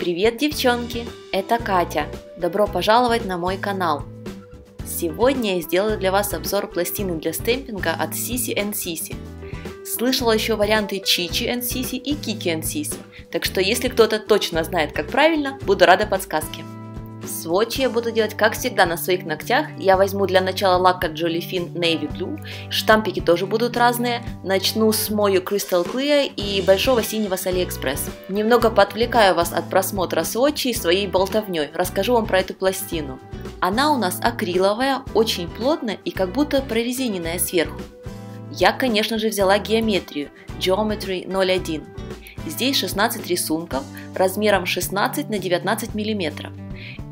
Привет, девчонки! Это Катя. Добро пожаловать на мой канал. Сегодня я сделаю для вас обзор пластины для стемпинга от Sisi Sisi. Слышала еще варианты Chichi Sisi и Kiki Sisi, так что если кто-то точно знает, как правильно, буду рада подсказке. Сводчи я буду делать, как всегда, на своих ногтях. Я возьму для начала лак от Jolifin Navy Blue. Штампики тоже будут разные. Начну с мою Crystal Clear и большого синего с AliExpress. Немного подвлекаю вас от просмотра сводчей своей болтовней. Расскажу вам про эту пластину. Она у нас акриловая, очень плотная и как будто прорезиненная сверху. Я, конечно же, взяла геометрию Geometry 01. Здесь 16 рисунков размером 16 на 19 миллиметров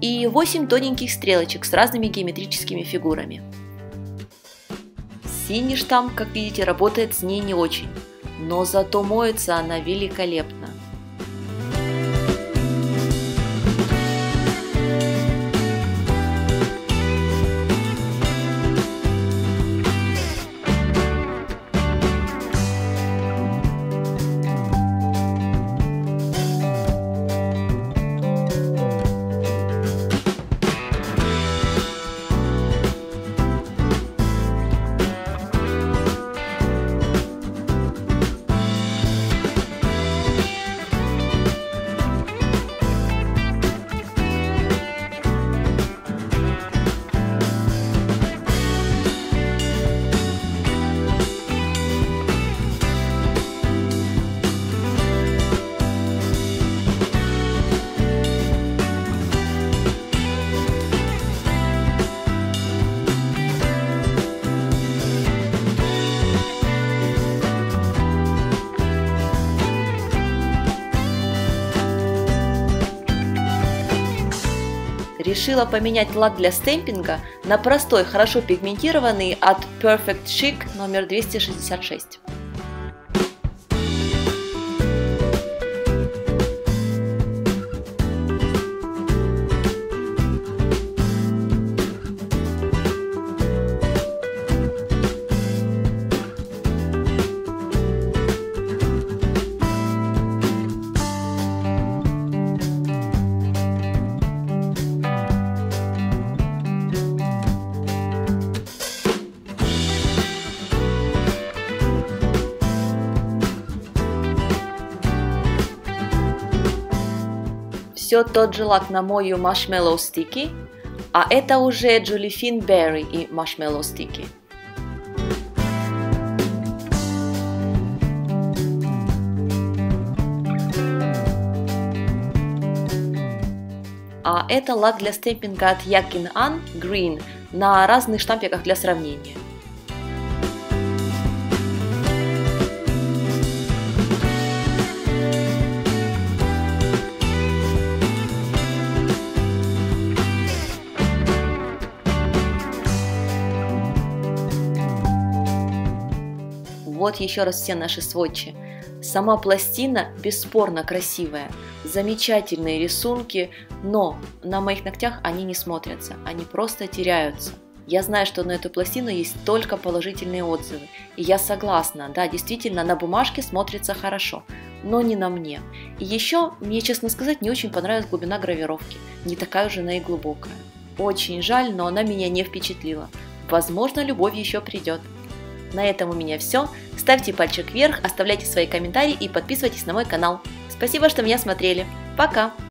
и 8 тоненьких стрелочек с разными геометрическими фигурами. Синий штамп, как видите, работает с ней не очень, но зато моется она великолепно. Решила поменять лак для стемпинга на простой, хорошо пигментированный от Perfect Chic номер 266. Все тот же лак на мою Marshmallow Sticky, а это уже Julifin Berry и Marshmallow Sticky. А это лак для стемпинга от Yakin An Green на разных штампиках для сравнения. Вот еще раз все наши сводчи. Сама пластина бесспорно красивая, замечательные рисунки, но на моих ногтях они не смотрятся, они просто теряются. Я знаю, что на эту пластину есть только положительные отзывы, и я согласна, да, действительно, на бумажке смотрится хорошо, но не на мне. И еще, мне, честно сказать, не очень понравилась глубина гравировки, не такая уже она и глубокая. Очень жаль, но она меня не впечатлила. Возможно, любовь еще придет. На этом у меня все. Ставьте пальчик вверх, оставляйте свои комментарии и подписывайтесь на мой канал. Спасибо, что меня смотрели. Пока!